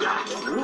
Whoa.